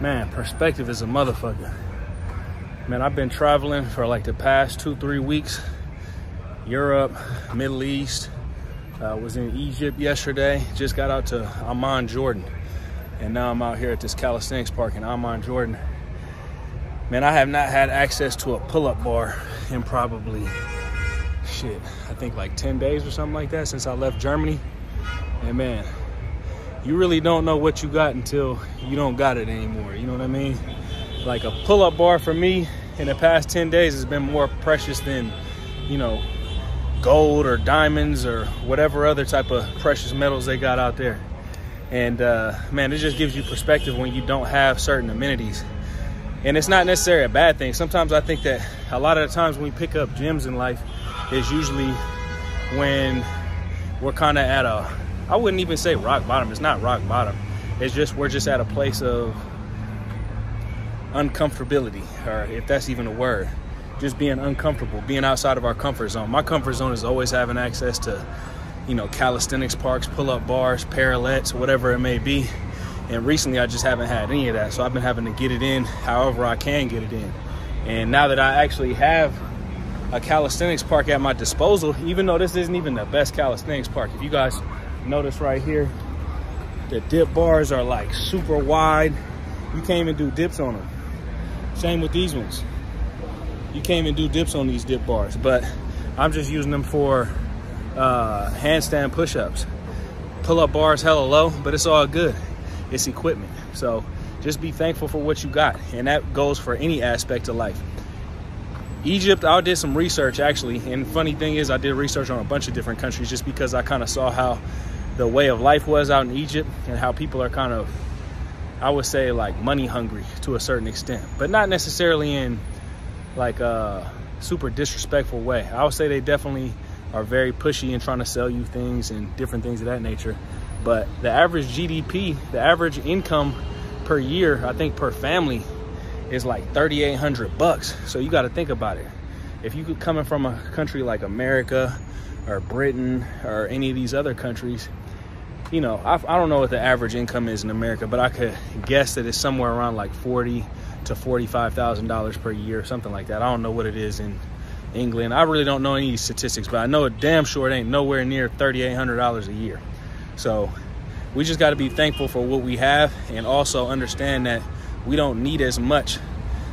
Man, perspective is a motherfucker. Man, I've been traveling for like the past two, three weeks. Europe, Middle East. Uh, was in Egypt yesterday. Just got out to Amman, Jordan. And now I'm out here at this calisthenics park in Amman, Jordan. Man, I have not had access to a pull-up bar in probably, shit, I think like 10 days or something like that since I left Germany. And man, you really don't know what you got until you don't got it anymore. You know what I mean? Like a pull-up bar for me in the past 10 days has been more precious than, you know, gold or diamonds or whatever other type of precious metals they got out there. And uh, man, it just gives you perspective when you don't have certain amenities. And it's not necessarily a bad thing. Sometimes I think that a lot of the times when we pick up gems in life is usually when we're kind of at a I wouldn't even say rock bottom. It's not rock bottom. It's just we're just at a place of uncomfortability, or if that's even a word. Just being uncomfortable, being outside of our comfort zone. My comfort zone is always having access to, you know, calisthenics parks, pull-up bars, parallettes, whatever it may be. And recently I just haven't had any of that. So I've been having to get it in however I can get it in. And now that I actually have a calisthenics park at my disposal, even though this isn't even the best calisthenics park, if you guys notice right here, the dip bars are like super wide. You can't even do dips on them. Same with these ones. You can't even do dips on these dip bars, but I'm just using them for uh, handstand push-ups. Pull-up bars hella low, but it's all good. It's equipment. So just be thankful for what you got. And that goes for any aspect of life. Egypt, I did some research actually. And funny thing is I did research on a bunch of different countries just because I kind of saw how the way of life was out in Egypt and how people are kind of, I would say, like money hungry to a certain extent, but not necessarily in like a super disrespectful way. I would say they definitely are very pushy and trying to sell you things and different things of that nature. But the average GDP, the average income per year, I think per family is like 3,800 bucks. So you got to think about it. If you could coming from a country like America or Britain or any of these other countries, you know, I, I don't know what the average income is in America, but I could guess that it's somewhere around like forty to forty-five thousand dollars per year, something like that. I don't know what it is in England. I really don't know any statistics, but I know it damn sure it ain't nowhere near thirty-eight hundred dollars a year. So we just got to be thankful for what we have, and also understand that we don't need as much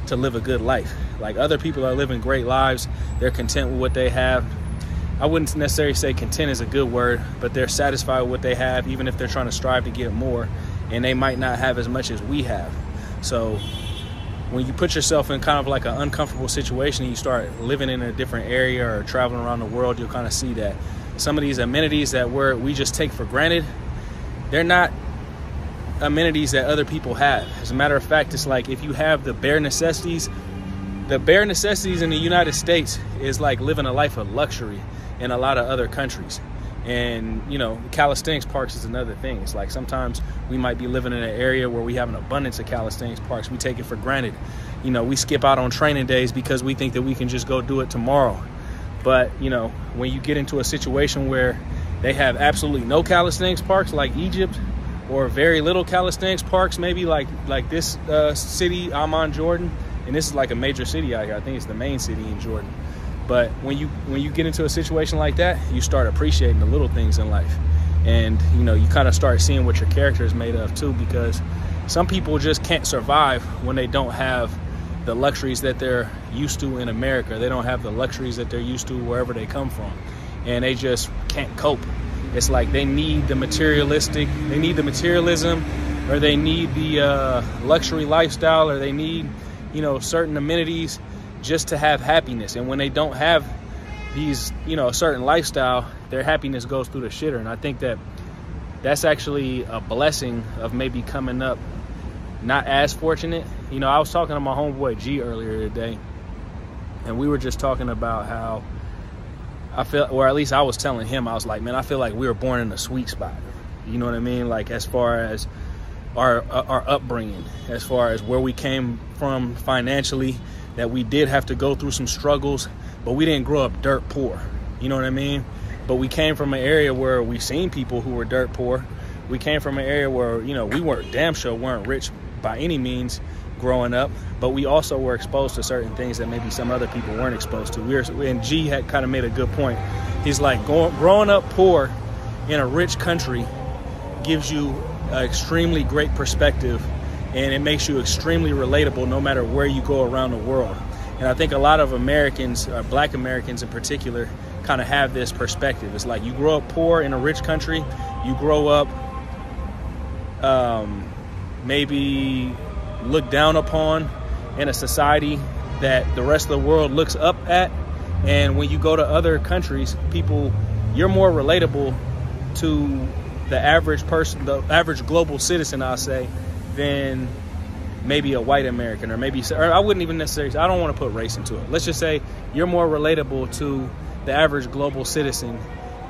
to live a good life. Like other people are living great lives, they're content with what they have I wouldn't necessarily say content is a good word, but they're satisfied with what they have, even if they're trying to strive to get more, and they might not have as much as we have. So when you put yourself in kind of like an uncomfortable situation and you start living in a different area or traveling around the world, you'll kind of see that some of these amenities that we're, we just take for granted, they're not amenities that other people have. As a matter of fact, it's like if you have the bare necessities, the bare necessities in the United States is like living a life of luxury in a lot of other countries. And you know, calisthenics parks is another thing. It's like sometimes we might be living in an area where we have an abundance of calisthenics parks. We take it for granted. You know, we skip out on training days because we think that we can just go do it tomorrow. But you know, when you get into a situation where they have absolutely no calisthenics parks like Egypt, or very little calisthenics parks, maybe like like this uh, city, Amman, Jordan, and this is like a major city out here. I think it's the main city in Jordan. But when you when you get into a situation like that, you start appreciating the little things in life, and you know you kind of start seeing what your character is made of too. Because some people just can't survive when they don't have the luxuries that they're used to in America. They don't have the luxuries that they're used to wherever they come from, and they just can't cope. It's like they need the materialistic, they need the materialism, or they need the uh, luxury lifestyle, or they need you know certain amenities just to have happiness. And when they don't have these, you know, a certain lifestyle, their happiness goes through the shitter. And I think that that's actually a blessing of maybe coming up not as fortunate. You know, I was talking to my homeboy G earlier today, and we were just talking about how I feel, or at least I was telling him, I was like, man, I feel like we were born in a sweet spot. You know what I mean? Like as far as our uh, our upbringing, as far as where we came from financially, that we did have to go through some struggles, but we didn't grow up dirt poor. You know what I mean? But we came from an area where we seen people who were dirt poor. We came from an area where, you know, we weren't damn sure weren't rich by any means growing up, but we also were exposed to certain things that maybe some other people weren't exposed to. We were, and G had kind of made a good point. He's like, going, growing up poor in a rich country gives you an extremely great perspective and it makes you extremely relatable no matter where you go around the world. And I think a lot of Americans, uh, black Americans in particular, kind of have this perspective. It's like you grow up poor in a rich country, you grow up um, maybe looked down upon in a society that the rest of the world looks up at. And when you go to other countries, people, you're more relatable to the average person, the average global citizen, I'll say, than maybe a white American or maybe, or I wouldn't even necessarily, I don't want to put race into it. Let's just say you're more relatable to the average global citizen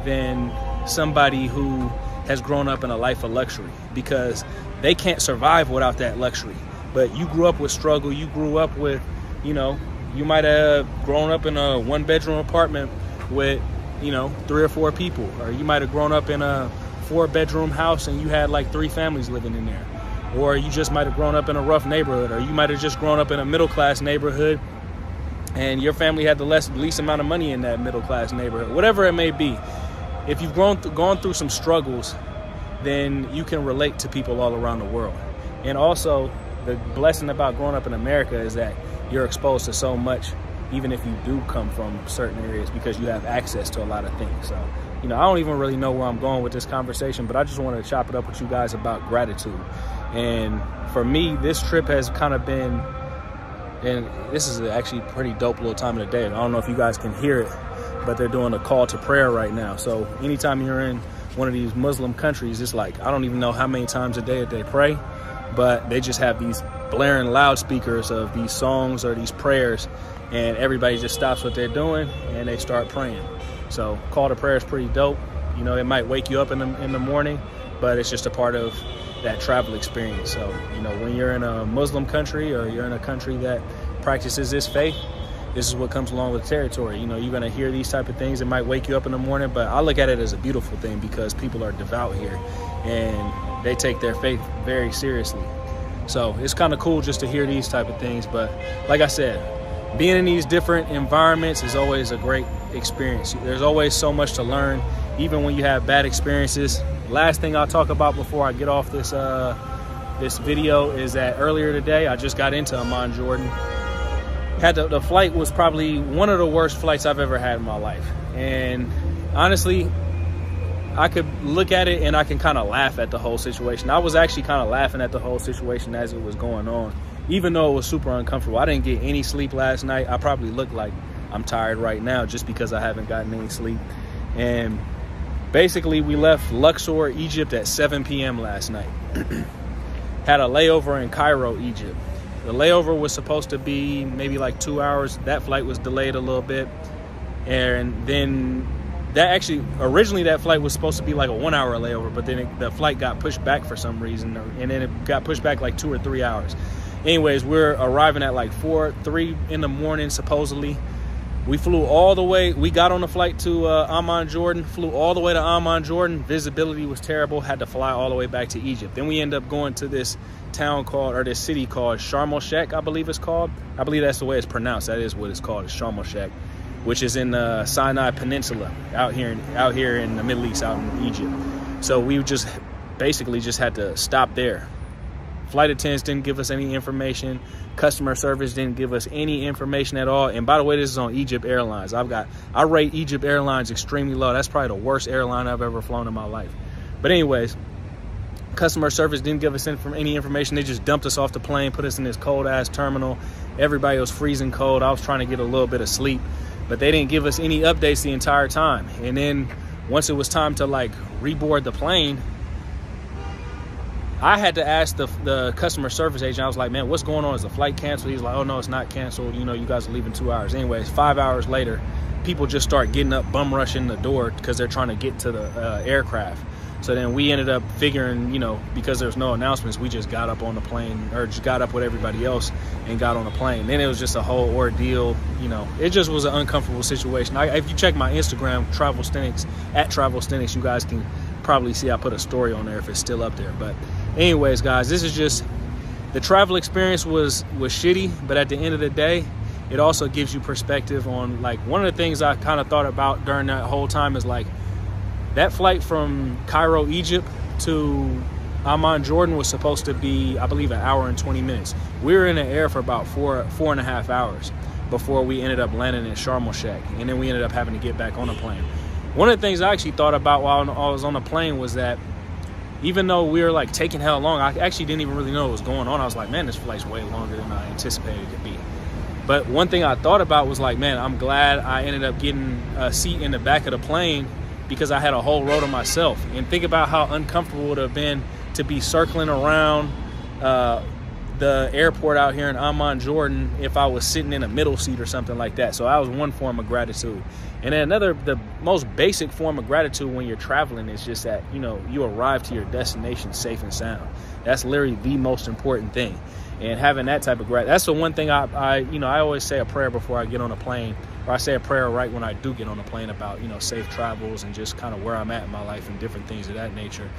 than somebody who has grown up in a life of luxury because they can't survive without that luxury. But you grew up with struggle, you grew up with, you know, you might have grown up in a one bedroom apartment with, you know, three or four people, or you might have grown up in a four bedroom house and you had like three families living in there. Or you just might have grown up in a rough neighborhood, or you might have just grown up in a middle class neighborhood and your family had the less, least amount of money in that middle class neighborhood, whatever it may be. If you've grown th- gone through some struggles, then you can relate to people all around the world. And also, the blessing about growing up in America is that you're exposed to so much, even if you do come from certain areas, because you have access to a lot of things. So, you know, I don't even really know where I'm going with this conversation, but I just want to chop it up with you guys about gratitude. And for me, this trip has kind of been and this is actually pretty dope little time of the day. I don't know if you guys can hear it, but they're doing a call to prayer right now. So anytime you're in one of these Muslim countries, it's like I don't even know how many times a day that they pray, but they just have these blaring loudspeakers of these songs or these prayers, and everybody just stops what they're doing and they start praying. So call to prayer is pretty dope. You know, it might wake you up in the in the morning, but it's just a part of that travel experience. So, you know, when you're in a Muslim country or you're in a country that practices this faith, this is what comes along with territory. You know, you're gonna hear these type of things. It might wake you up in the morning, but I look at it as a beautiful thing because people are devout here and they take their faith very seriously. So it's kind of cool just to hear these type of things. But like I said, being in these different environments is always a great experience. There's always so much to learn, even when you have bad experiences last thing I'll talk about before I get off this uh, this video is that earlier today I just got into Amman, Jordan. Had the, the flight was probably one of the worst flights I've ever had in my life, and honestly, I could look at it and I can kind of laugh at the whole situation. I was actually kind of laughing at the whole situation as it was going on, even though it was super uncomfortable. I didn't get any sleep last night. I probably look like I'm tired right now just because I haven't gotten any sleep, and basically we left Luxor, Egypt at 7 p.m. last night. Had a layover in Cairo, Egypt. The layover was supposed to be maybe like two hours. That flight was delayed a little bit. And then that actually, originally that flight was supposed to be like a one hour layover, but then it, the flight got pushed back for some reason. And then it got pushed back like two or three hours. Anyways, we're arriving at like four, three in the morning, supposedly we flew all the way. We got on the flight to uh, Amman, Jordan. Flew all the way to Amman, Jordan. Visibility was terrible. Had to fly all the way back to Egypt. Then we end up going to this town called, or this city called Sharm el Sheikh, I believe it's called. I believe that's the way it's pronounced. That is what it's called, Sharm el Sheikh, which is in the Sinai Peninsula, out here, in, out here in the Middle East, out in Egypt. So we just basically just had to stop there. Flight attendants didn't give us any information customer service didn't give us any information at all. And by the way, this is on Egypt Airlines. I've got I rate Egypt Airlines extremely low. That's probably the worst airline I've ever flown in my life. But anyways, customer service didn't give us any information. They just dumped us off the plane, put us in this cold ass terminal. Everybody was freezing cold. I was trying to get a little bit of sleep, but they didn't give us any updates the entire time. And then once it was time to like reboard the plane, I had to ask the, the customer service agent, I was like, man, what's going on? Is the flight canceled? He's like, oh, no, it's not canceled. You know, you guys are leaving two hours. Anyways, five hours later, people just start getting up, bum rushing the door because they're trying to get to the uh, aircraft. So then we ended up figuring, you know, because there's no announcements, we just got up on the plane or just got up with everybody else and got on the plane. Then it was just a whole ordeal, you know. It just was an uncomfortable situation. I, if you check my Instagram, Travelsthenix, at Travelsthenix, you guys can probably see I put a story on there if it's still up there. But anyways, guys, this is just the travel experience was was shitty, but at the end of the day, it also gives you perspective on like one of the things I kind of thought about during that whole time is like that flight from Cairo, Egypt to Amman, Jordan was supposed to be, I believe, an hour and 20 minutes. We were in the air for about four, four and a half hours before we ended up landing in Sharm el Sheikh, and then we ended up having to get back on a plane. One of the things I actually thought about while I was on the plane was that even though we were like taking hell long, I actually didn't even really know what was going on. I was like, man, this flight's way longer than I anticipated it to be. But one thing I thought about was like, man, I'm glad I ended up getting a seat in the back of the plane because I had a whole row to myself. And think about how uncomfortable it would have been to be circling around uh, the airport out here in Amman, Jordan, if I was sitting in a middle seat or something like that. So that was one form of gratitude. And then another, the most basic form of gratitude when you're traveling is just that, you know, you arrive to your destination safe and sound. That's literally the most important thing. And having that type of gratitude, that's the one thing I, I, you know, I always say a prayer before I get on a plane, or I say a prayer right when I do get on a plane about, you know, safe travels and just kind of where I'm at in my life and different things of that nature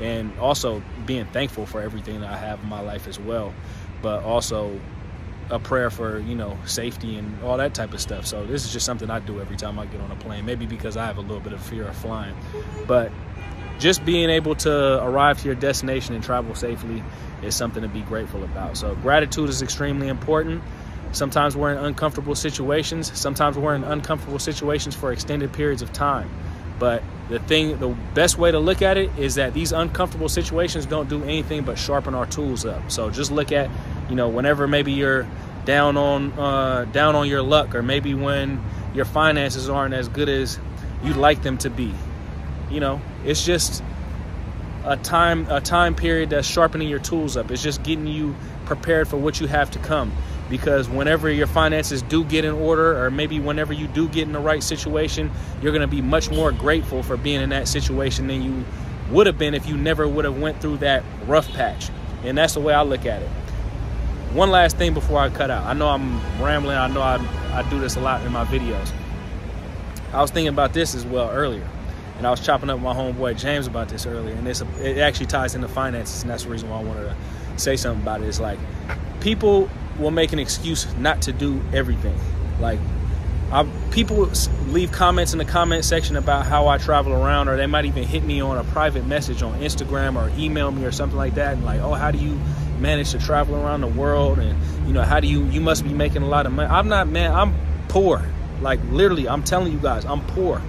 and also being thankful for everything that I have in my life as well, but also a prayer for you know safety and all that type of stuff. So this is just something I do every time I get on a plane. Maybe because I have a little bit of fear of flying, but just being able to arrive to your destination and travel safely is something to be grateful about. So gratitude is extremely important. Sometimes we're in uncomfortable situations. Sometimes we're in uncomfortable situations for extended periods of time. But the thing, the best way to look at it is that these uncomfortable situations don't do anything but sharpen our tools up. So just look at, you know, whenever maybe you're down on uh, down on your luck, or maybe when your finances aren't as good as you'd like them to be. You know, it's just a time a time period that's sharpening your tools up. It's just getting you prepared for what you have to come because whenever your finances do get in order or maybe whenever you do get in the right situation you're going to be much more grateful for being in that situation than you would have been if you never would have went through that rough patch. And that's the way i look at it. One last thing before i cut out. I know i'm rambling. I know i, I do this a lot in my videos. I was thinking about this as well earlier and i was chopping up my homeboy james about this earlier and this it actually ties into finances and that's the reason why i wanted to say something about it. It's like people will make an excuse not to do everything. Like, I, people leave comments in the comment section about how I travel around, or they might even hit me on a private message on Instagram or email me or something like that, and like, oh, how do you manage to travel around the world? And you know, how do you? You must be making a lot of money. I'm not, man. I'm poor. Like literally, I'm telling you guys, I'm poor.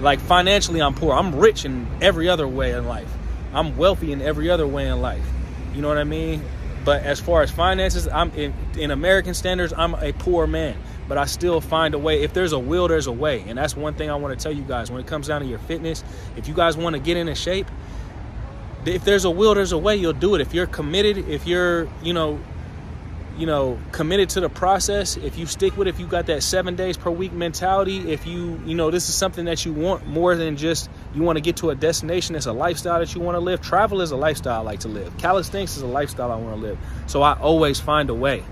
Like financially, I'm poor. I'm rich in every other way in life. I'm wealthy in every other way in life. You know what I mean? But as far as finances, I'm in, in American standards, I'm a poor man. But I still find a way. If there's a will, there's a way. And that's one thing I want to tell you guys when it comes down to your fitness. If you guys want to get into shape, if there's a will, there's a way. You'll do it. If you're committed, if you're, you know, you know, committed to the process, if you stick with it, if you got that seven days per week mentality, if you, you know, this is something that you want more than just you want to get to a destination, it's a lifestyle that you want to live. Travel is a lifestyle I like to live. Calisthenics is a lifestyle I want to live. So I always find a way.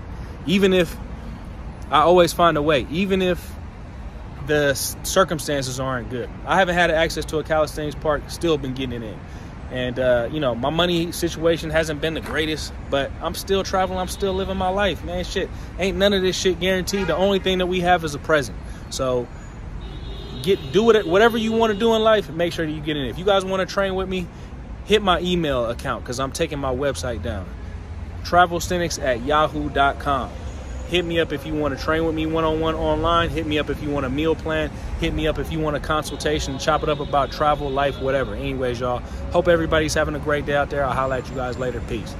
Even if I always find a way, even if the circumstances aren't good. I haven't had access to a calisthenics park, still been getting it in. And uh, you know, my money situation hasn't been the greatest, but I'm still traveling. I'm still living my life, man. Shit, ain't none of this shit guaranteed. The only thing that we have is a present. So get do it whatever you want to do in life. Make sure that you get in. If you guys want to train with me, hit my email account because I'm taking my website down. Travelsthenix at yahoo.com. Hit me up if you want to train with me one on one online. Hit me up if you want a meal plan. Hit me up if you want a consultation. Chop it up about travel, life, whatever. Anyways, y'all, hope everybody's having a great day out there. I'll holler at you guys later. Peace.